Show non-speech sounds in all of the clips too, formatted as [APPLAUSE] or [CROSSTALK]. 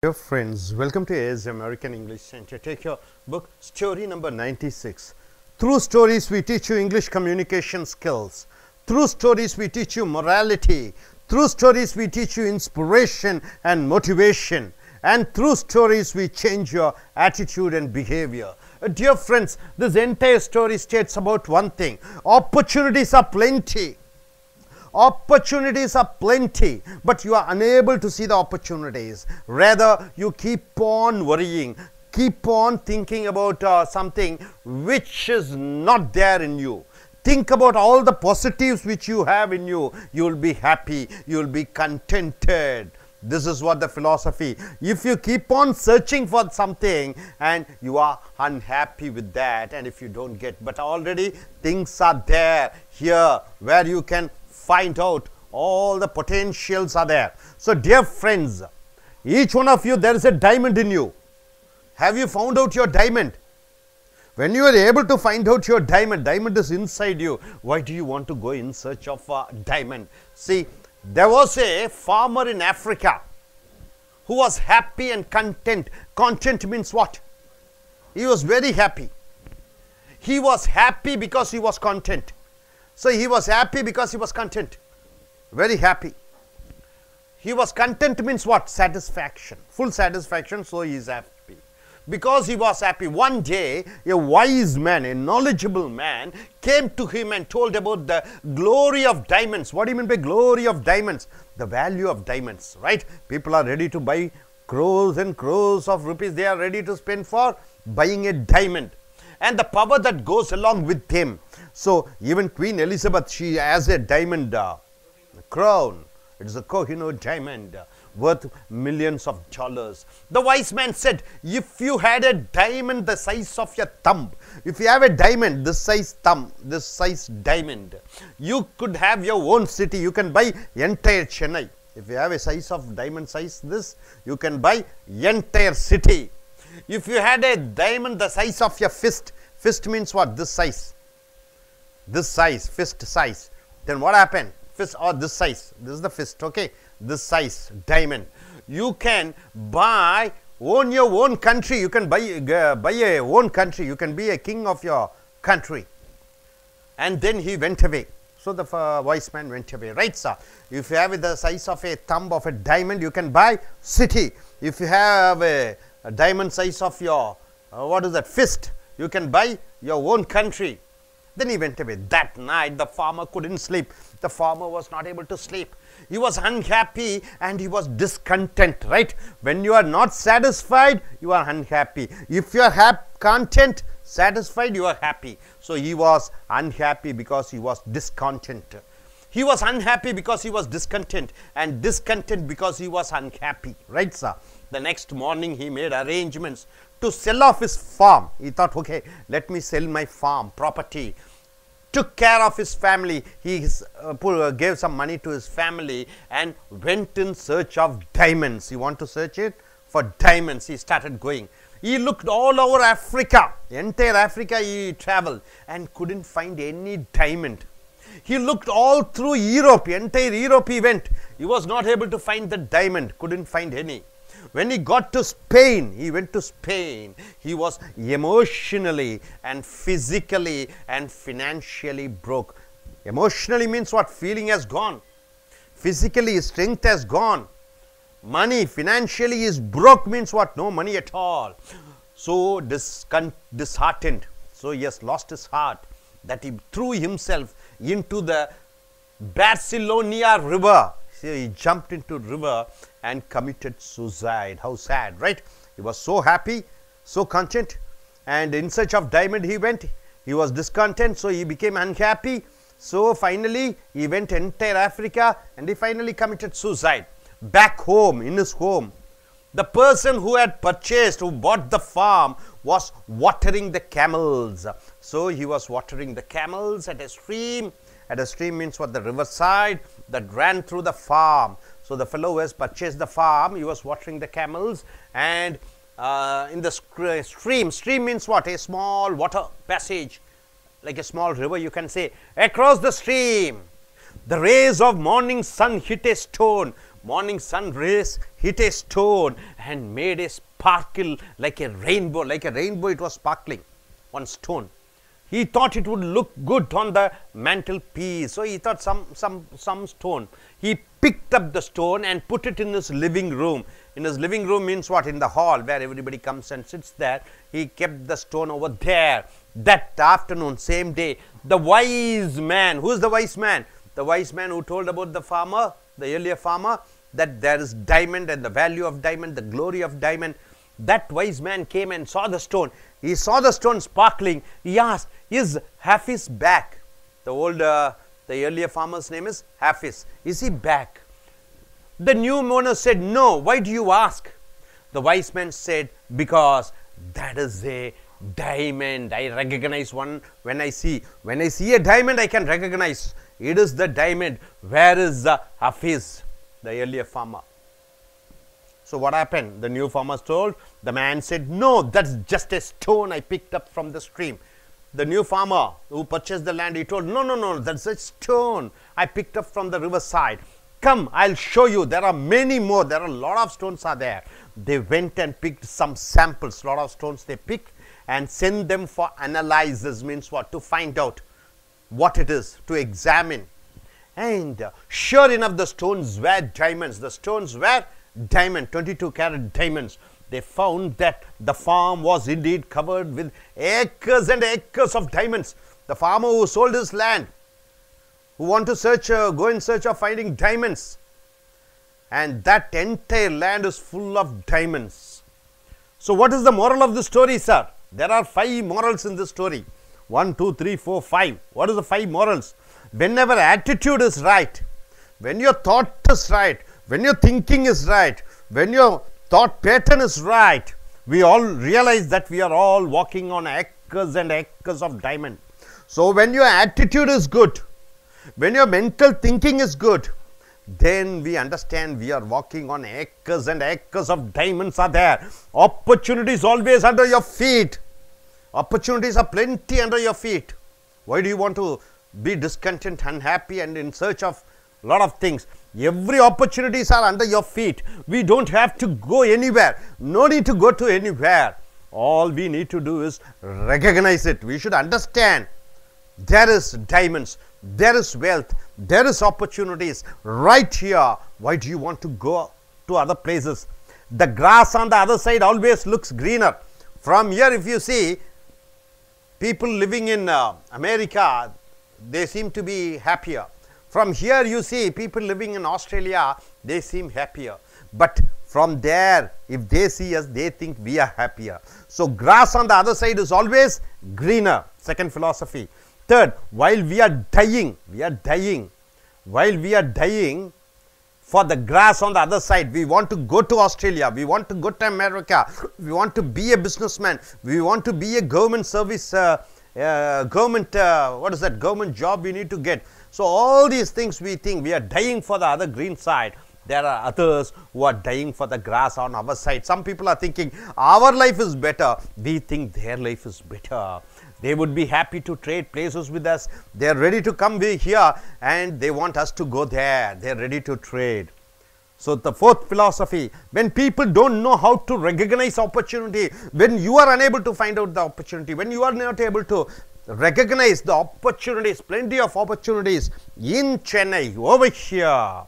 Dear friends, welcome to ACE American English Center. Take your book, story number 96. Through stories, we teach you English communication skills. Through stories, we teach you morality. Through stories, we teach you inspiration and motivation. And through stories, we change your attitude and behavior. Uh, dear friends, this entire story states about one thing opportunities are plenty opportunities are plenty but you are unable to see the opportunities. Rather you keep on worrying keep on thinking about uh, something which is not there in you. Think about all the positives which you have in you. You will be happy you will be contented. This is what the philosophy. If you keep on searching for something and you are unhappy with that and if you don't get but already things are there here where you can find out all the potentials are there. So, dear friends, each one of you there is a diamond in you. Have you found out your diamond? When you are able to find out your diamond, diamond is inside you. Why do you want to go in search of a diamond? See, there was a farmer in Africa who was happy and content. Content means what? He was very happy. He was happy because he was content. So he was happy because he was content, very happy. He was content means what? Satisfaction, full satisfaction. So he is happy. Because he was happy, one day a wise man, a knowledgeable man came to him and told about the glory of diamonds. What do you mean by glory of diamonds? The value of diamonds, right? People are ready to buy crores and crores of rupees. They are ready to spend for buying a diamond and the power that goes along with him so even Queen Elizabeth, she has a diamond uh, crown. It is a Kohinoor diamond uh, worth millions of dollars. The wise man said, if you had a diamond the size of your thumb, if you have a diamond this size thumb, this size diamond, you could have your own city. You can buy entire Chennai. If you have a size of diamond size this, you can buy entire city. If you had a diamond the size of your fist, fist means what? This size this size, fist size, then what happened? Fist or this size, this is the fist, okay? This size, diamond. You can buy, own your own country, you can buy, uh, buy a own country, you can be a king of your country. And then he went away. So the uh, wise man went away, right sir? If you have the size of a thumb of a diamond, you can buy city. If you have a, a diamond size of your, uh, what is that, fist, you can buy your own country. Then he went away. That night, the farmer couldn't sleep. The farmer was not able to sleep. He was unhappy and he was discontent, right? When you are not satisfied, you are unhappy. If you are content, satisfied, you are happy. So he was unhappy because he was discontent. He was unhappy because he was discontent and discontent because he was unhappy, right, sir? The next morning, he made arrangements to sell off his farm. He thought, okay, let me sell my farm, property. Took care of his family. He uh, uh, gave some money to his family and went in search of diamonds. You want to search it? For diamonds, he started going. He looked all over Africa, entire Africa he traveled and couldn't find any diamond. He looked all through Europe, entire Europe he went. He was not able to find the diamond, couldn't find any. When he got to Spain, he went to Spain. He was emotionally and physically and financially broke. Emotionally means what? Feeling has gone. Physically, strength has gone. Money, financially is broke means what? No money at all. So disheartened. So he has lost his heart that he threw himself into the Barcelona river He jumped into river and committed suicide. How sad, right? He was so happy, so content, and in search of diamond he went. He was discontent, so he became unhappy. So finally, he went entire Africa and he finally committed suicide. Back home, in his home, the person who had purchased, who bought the farm, was watering the camels. So he was watering the camels at a stream at a stream means what the riverside that ran through the farm. So the fellow has purchased the farm, he was watering the camels and uh, in the stream, stream means what? A small water passage, like a small river you can say. Across the stream, the rays of morning sun hit a stone. morning sun rays hit a stone and made a sparkle like a rainbow, like a rainbow it was sparkling on stone. He thought it would look good on the mantelpiece. So, he thought some, some, some stone. He picked up the stone and put it in his living room. In his living room means what? In the hall where everybody comes and sits there. He kept the stone over there. That afternoon, same day, the wise man, who is the wise man? The wise man who told about the farmer, the earlier farmer, that there is diamond and the value of diamond, the glory of diamond. That wise man came and saw the stone. He saw the stone sparkling. He asked, Is Hafiz back? The old, uh, the earlier farmer's name is Hafiz. Is he back? The new owner said, No. Why do you ask? The wise man said, Because that is a diamond. I recognize one when I see. When I see a diamond, I can recognize it is the diamond. Where is the Hafiz, the earlier farmer? So, what happened? The new farmer told, the man said, No, that's just a stone I picked up from the stream. The new farmer who purchased the land, he told, No, no, no, that's a stone I picked up from the riverside. Come, I'll show you. There are many more. There are a lot of stones are there. They went and picked some samples, lot of stones they picked and sent them for analysis means what? To find out what it is, to examine. And sure enough, the stones were diamonds. The stones were diamond, 22 carat diamonds. They found that the farm was indeed covered with acres and acres of diamonds. The farmer who sold his land, who want to search, uh, go in search of finding diamonds. And that entire land is full of diamonds. So, what is the moral of the story, sir? There are five morals in this story. One, two, three, four, five. What is the five morals? Whenever attitude is right, when your thought is right, when your thinking is right, when your thought pattern is right, we all realize that we are all walking on acres and acres of diamond. So, when your attitude is good, when your mental thinking is good, then we understand we are walking on acres and acres of diamonds are there. Opportunities always under your feet. Opportunities are plenty under your feet. Why do you want to be discontent, unhappy and in search of a lot of things? Every opportunities are under your feet. We don't have to go anywhere. No need to go to anywhere. All we need to do is recognize it. We should understand there is diamonds, there is wealth, there is opportunities right here. Why do you want to go to other places? The grass on the other side always looks greener. From here, if you see people living in uh, America, they seem to be happier. From here, you see people living in Australia, they seem happier. But from there, if they see us, they think we are happier. So, grass on the other side is always greener. Second philosophy. Third, while we are dying, we are dying, while we are dying for the grass on the other side, we want to go to Australia, we want to go to America, [COUGHS] we want to be a businessman, we want to be a government service, uh, uh, government, uh, what is that, government job we need to get. So, all these things we think we are dying for the other green side. There are others who are dying for the grass on our side. Some people are thinking our life is better. We think their life is better. They would be happy to trade places with us. They are ready to come here and they want us to go there. They are ready to trade. So, the fourth philosophy, when people don't know how to recognize opportunity, when you are unable to find out the opportunity, when you are not able to recognize the opportunities, plenty of opportunities in Chennai, over here,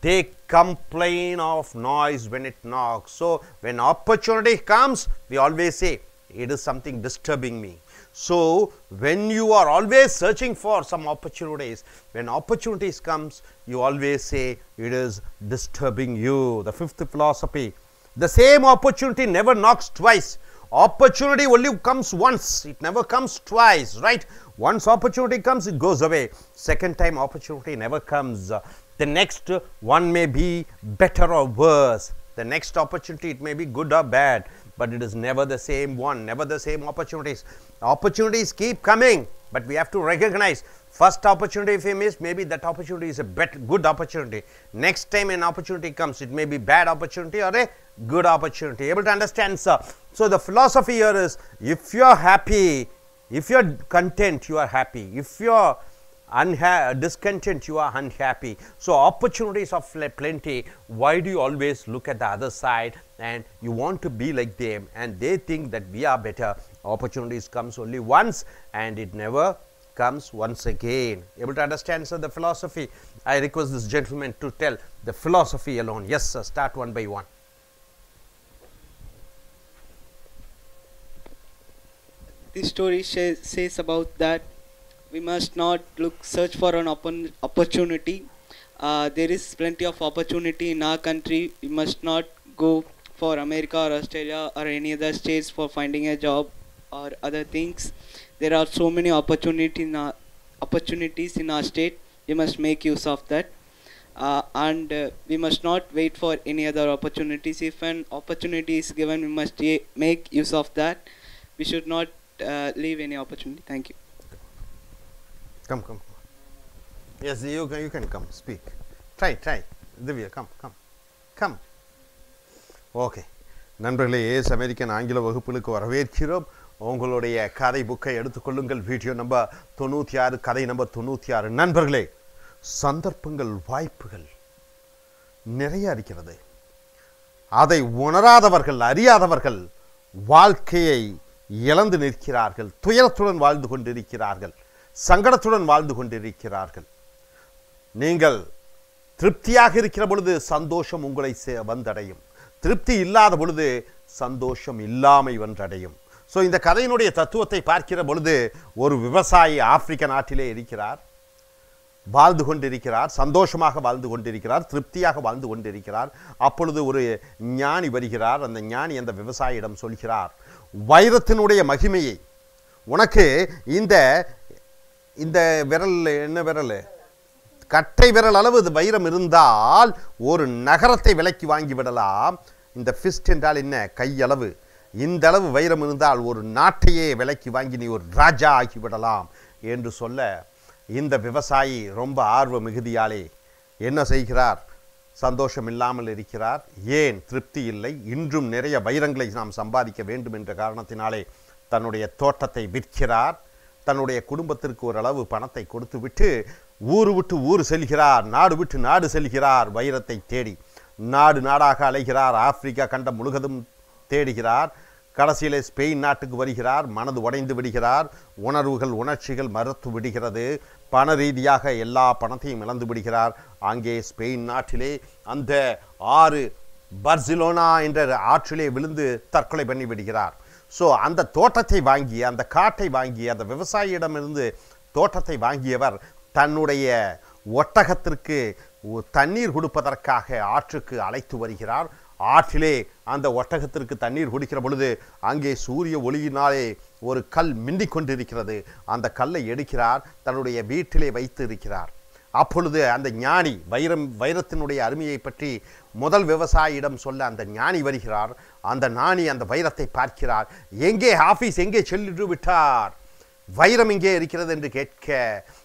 they complain of noise when it knocks. So, when opportunity comes, we always say, it is something disturbing me. So, when you are always searching for some opportunities, when opportunities comes, you always say it is disturbing you. The fifth philosophy, the same opportunity never knocks twice. Opportunity only comes once, it never comes twice, right? Once opportunity comes, it goes away. Second time opportunity never comes. The next one may be better or worse. The next opportunity, it may be good or bad but it is never the same one, never the same opportunities. Opportunities keep coming, but we have to recognize first opportunity if we miss, maybe that opportunity is a better, good opportunity. Next time an opportunity comes, it may be bad opportunity or a good opportunity. Able to understand, sir? So, the philosophy here is if you are happy, if you are content, you are happy. If you are unha- discontent, you are unhappy. So opportunities fl- plenty. Why do you always look at the other side and you want to be like them and they think that we are better? Opportunities comes only once and it never comes once again. Able to understand, sir, the philosophy? I request this gentleman to tell the philosophy alone. Yes, sir. Start one by one. This story says, about that we must not look search for an oppor- opportunity. Uh, there is plenty of opportunity in our country. We must not go for America or Australia or any other states for finding a job or other things There are so many opportunity in our, opportunities in our state. We must make use of that. Uh, and uh, we must not wait for any other opportunities. If an opportunity is given, we must ye- make use of that. We should not uh, leave any opportunity. Thank you. Come, come. Yes, you can, you can come, speak. Try, try. Divya, come, come. Come. Okay நண்பர்களே ace American ஆங்கில வகுப்புகளுக்கு வரவேற்கிறோம் உங்களுடைய கதை புக்கை எடுத்துக்கொள்ளுங்கள் video number தொண்ணூற்றி ஆறு கதை நம்பர் தொண்ணூற்றி ஆறு. நண்பர்களே சந்தர்ப்பங்கள் வாய்ப்புகள் நிறைய இருக்கிறது. அதை உணராதவர்கள் அறியாதவர்கள் வாழ்க்கையை இழந்து நிற்கிறார்கள். துயரத்துடன் வாழ்ந்து கொண்டிருக்கிறார்கள். சங்கடத்துடன் வாழ்ந்து கொண்டிருக்கிறார்கள். நீங்கள் திருப்தியாக இருக்கிற பொழுது சந்தோஷம் உங்களை சே- வந்தடையும். திருப்தி இல்லாத பொழுது சந்தோஷம் இல்லாமை வந்தடையும். ஸோ இந்த கதையினுடைய தத்துவத்தை பார்க்கிற பொழுது ஒரு விவசாயி ஆப்பிரிக்க நாட்டிலே இருக்கிறார். வாழ்ந்து கொண்டிருக்கிறார். சந்தோஷமாக வாழ்ந்து கொண்டிருக்கிறார். திருப்தியாக வாழ்ந்து கொண்டிருக்கிறார். அப்பொழுது ஒரு ஞானி வருகிறார். அந்த ஞானி அந்த விவசாயியிடம் சொல்கிறார் வைரத்தினுடைய மகிமையை உனக்கு இந்த இந்த விரல் என்ன விரல்? கட்டை விரல் அளவு இது வைரம் இருந்தால் ஒரு நகரத்தை விலைக்கு வாங்கி விடலாம். இந்த ஃபிஸ்ட் என்றால் என்ன? கையளவு. இந்த அளவு வைரம் இருந்தால் ஒரு நாட்டையே விலைக்கு வாங்கி நீ ஒரு ராஜா ஆக்கி விடலாம் என்று சொல்ல இந்த விவசாயி ரொம்ப ஆர்வ மிகுதியாலே என்ன செய்கிறார்? சந்தோஷம் இல்லாமல் இருக்கிறார். ஏன்? திருப்தி இல்லை. இன்றும் நிறைய வைரங்களை நாம் சம்பாதிக்க வேண்டும் என்ற காரணத்தினாலே தன்னுடைய தோட்டத்தை விற்கிறார். தன்னுடைய குடும்பத்திற்கு ஓரளவு பணத்தை கொடுத்துவிட்டு ஊர் விட்டு ஊர் செல்கிறார். நாடு விட்டு நாடு செல்கிறார் வைரத்தை தேடி. நாடு நாடாக அலைகிறார். ஆப்பிரிக்கா கண்டம் முழுவதும் தேடுகிறார். கடைசியில் ஸ்பெயின் நாட்டுக்கு வருகிறார். மனது உடைந்து விடுகிறார். உணர்வுகள் உணர்ச்சிகள் மறுத்து விடுகிறது. பண ரீதியாக எல்லா பணத்தையும் இழந்து விடுகிறார். அங்கே ஸ்பெயின் நாட்டிலே அந்த ஆறு பர்சிலோனா என்ற ஆற்றிலே விழுந்து தற்கொலை பண்ணி விடுகிறார். ஸோ அந்த தோட்டத்தை வாங்கி அந்த காட்டை வாங்கி அந்த விவசாயியிடமிருந்து தோட்டத்தை வாங்கியவர் தன்னுடைய ஒட்டகத்திற்கு தண்ணீர் கொடுப்பதற்காக ஆற்றுக்கு அழைத்து வருகிறார். ஆற்றிலே அந்த ஒட்டகத்திற்கு தண்ணீர் குடிக்கிற பொழுது அங்கே சூரிய ஒளியினாலே ஒரு கல் மின்னிக் கொண்டிருக்கிறது. அந்த கல்லை எடுக்கிறார் தன்னுடைய வீட்டிலே வைத்து இருக்கிறார். அப்பொழுது அந்த ஞானி வைரம் வைரத்தினுடைய அருமையை பற்றி முதல் விவசாயியிடம் சொல்ல அந்த ஞானி வருகிறார். அந்த ஞானி அந்த வைரத்தை பார்க்கிறார். எங்கே ஆஃபீஸ்? எங்கே சொல்லிட்டு விட்டார்? வைரம் இங்கே இருக்கிறது? என்று கேட்க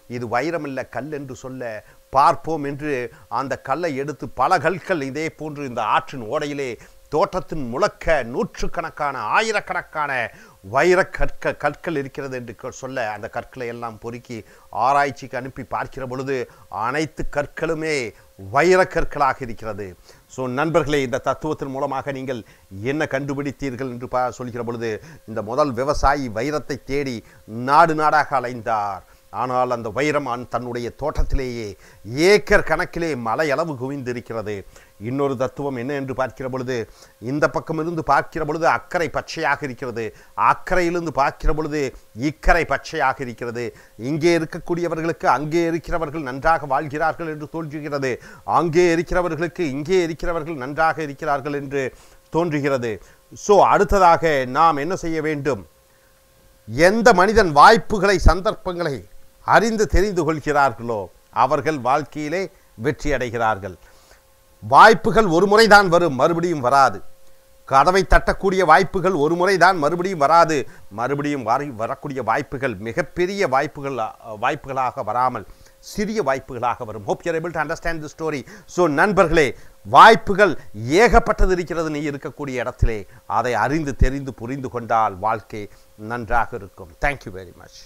இது வைரம் இல்லை கல் என்று சொல்ல பார்ப்போம் என்று அந்த கல்லை எடுத்து பல கற்கள் இதே போன்று இந்த ஆற்றின் ஓடையிலே தோட்டத்தின் முழக்க நூற்றுக்கணக்கான ஆயிரக்கணக்கான வைர கற்க கற்கள் இருக்கிறது என்று சொல்ல அந்த கற்களை எல்லாம் பொறுக்கி ஆராய்ச்சிக்கு அனுப்பி பார்க்கிற பொழுது அனைத்து கற்களுமே வைர கற்களாக இருக்கிறது. ஸோ நண்பர்களே இந்த தத்துவத்தின் மூலமாக நீங்கள் என்ன கண்டுபிடித்தீர்கள் என்று பா சொல்கிற பொழுது இந்த முதல் விவசாயி வைரத்தை தேடி நாடு நாடாக அலைந்தார். ஆனால் அந்த வைரம் தன்னுடைய தோட்டத்திலேயே ஏக்கர் கணக்கிலே மலையளவு குவிந்திருக்கிறது. இன்னொரு தத்துவம் என்ன என்று பார்க்கிற பொழுது இந்த பக்கமிருந்து பார்க்கிற பொழுது அக்கறை பச்சையாக இருக்கிறது. அக்கறையிலிருந்து பார்க்கிற பொழுது இக்கரை பச்சையாக இருக்கிறது. இங்கே இருக்கக்கூடியவர்களுக்கு அங்கே இருக்கிறவர்கள் நன்றாக வாழ்கிறார்கள் என்று தோன்றுகிறது. அங்கே இருக்கிறவர்களுக்கு இங்கே இருக்கிறவர்கள் நன்றாக இருக்கிறார்கள் என்று தோன்றுகிறது. ஸோ அடுத்ததாக நாம் என்ன செய்ய வேண்டும்? எந்த மனிதன் வாய்ப்புகளை சந்தர்ப்பங்களை அறிந்து தெரிந்து கொள்கிறார்களோ அவர்கள் வாழ்க்கையிலே வெற்றி அடைகிறார்கள். வாய்ப்புகள் ஒரு முறைதான் வரும் மறுபடியும் வராது. கதவை தட்டக்கூடிய வாய்ப்புகள் ஒரு முறைதான் மறுபடியும் வராது. மறுபடியும் வர வரக்கூடிய வாய்ப்புகள் மிகப்பெரிய வாய்ப்புகள் வாய்ப்புகளாக வராமல் சிறிய வாய்ப்புகளாக வரும். Hope you're able to understand the story so நண்பர்களே வாய்ப்புகள் ஏகப்பட்டது இருக்கிறது. நீ இருக்கக்கூடிய இடத்திலே அதை அறிந்து தெரிந்து புரிந்து கொண்டால் வாழ்க்கை நன்றாக இருக்கும். Thank you very much